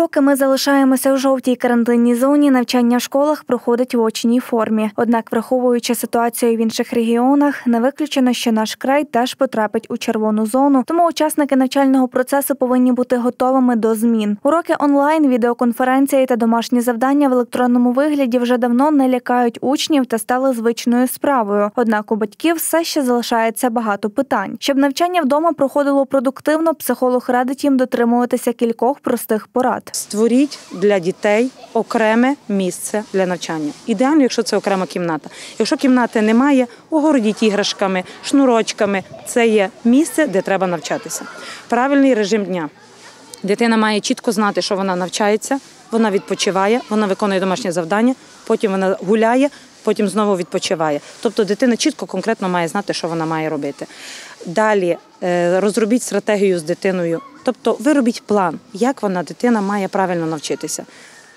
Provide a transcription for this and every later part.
Поки ми залишаємося в жовтій карантинній зоні, навчання в школах проходить в очній формі. Однак, враховуючи ситуацію в інших регіонах, не виключено, що наш край теж потрапить у червону зону. Тому учасники навчального процесу повинні бути готовими до змін. Уроки онлайн, відеоконференції та домашні завдання в електронному вигляді вже давно не лякають учнів та стали звичною справою. Однак у батьків все ще залишається багато питань. Щоб навчання вдома проходило продуктивно, психолог радить їм дотримуватися кількох простих порад. Створіть для дітей окреме місце для навчання. Ідеально, якщо це окрема кімната. Якщо кімнати немає, огородіть іграшками, шнурочками. Це є місце, де треба навчатися. Правильний режим дня. Дитина має чітко знати, що вона навчається, вона відпочиває, вона виконує домашнє завдання, потім вона гуляє, потім знову відпочиває. Тобто дитина чітко, конкретно має знати, що вона має робити. Далі е, розробіть стратегію з дитиною, тобто виробіть план, як вона дитина має правильно навчитися.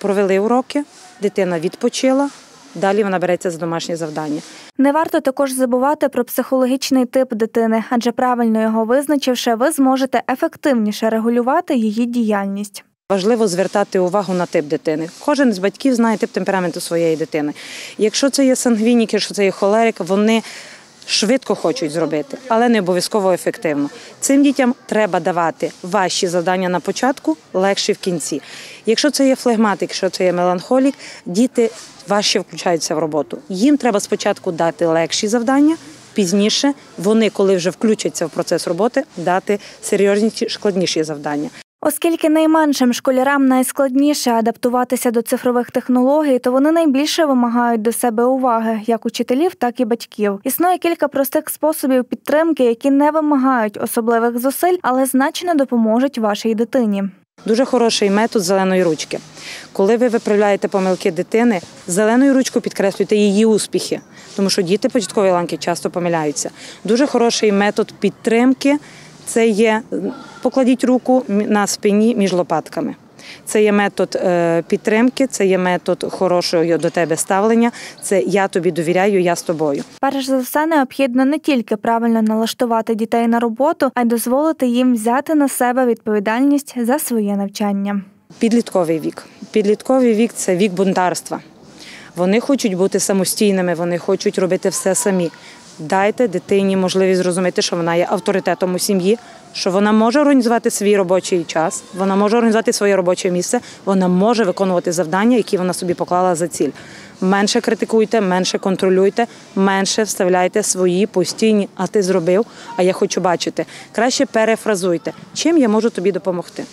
Провели уроки, дитина відпочила, далі вона береться за домашнє завдання. Не варто також забувати про психологічний тип дитини, адже правильно його визначивши, ви зможете ефективніше регулювати її діяльність. Важливо звертати увагу на тип дитини. Кожен з батьків знає тип темпераменту своєї дитини. Якщо це є сангвінік, якщо це є холерик, вони швидко хочуть зробити, але не обов'язково ефективно. Цим дітям треба давати важчі завдання на початку, легші в кінці. Якщо це є флегматик, якщо це є меланхолік, діти важче включаються в роботу. Їм треба спочатку дати легші завдання. Пізніше вони, коли вже включаться в процес роботи, дати серйозніші складніші завдання. Оскільки найменшим школярам найскладніше адаптуватися до цифрових технологій, то вони найбільше вимагають до себе уваги як учителів, так і батьків. Існує кілька простих способів підтримки, які не вимагають особливих зусиль, але значно допоможуть вашій дитині. Дуже хороший метод зеленої ручки. Коли ви виправляєте помилки дитини, зеленою ручкою підкреслюйте її успіхи, тому що діти початкової ланки часто помиляються. Дуже хороший метод підтримки це є покладіть руку на спині між лопатками. Це є метод е, підтримки, це є метод хорошого до тебе ставлення. Це я тобі довіряю, я з тобою. Перш за все, необхідно не тільки правильно налаштувати дітей на роботу, а й дозволити їм взяти на себе відповідальність за своє навчання. Підлітковий вік. Підлітковий вік це вік бунтарства. Вони хочуть бути самостійними, вони хочуть робити все самі. Дайте дитині можливість зрозуміти, що вона є авторитетом у сім'ї, що вона може організувати свій робочий час, вона може організувати своє робоче місце, вона може виконувати завдання, які вона собі поклала за ціль. Менше критикуйте, менше контролюйте, менше вставляйте свої постійні, а ти зробив, а я хочу бачити. Краще перефразуйте, чим я можу тобі допомогти.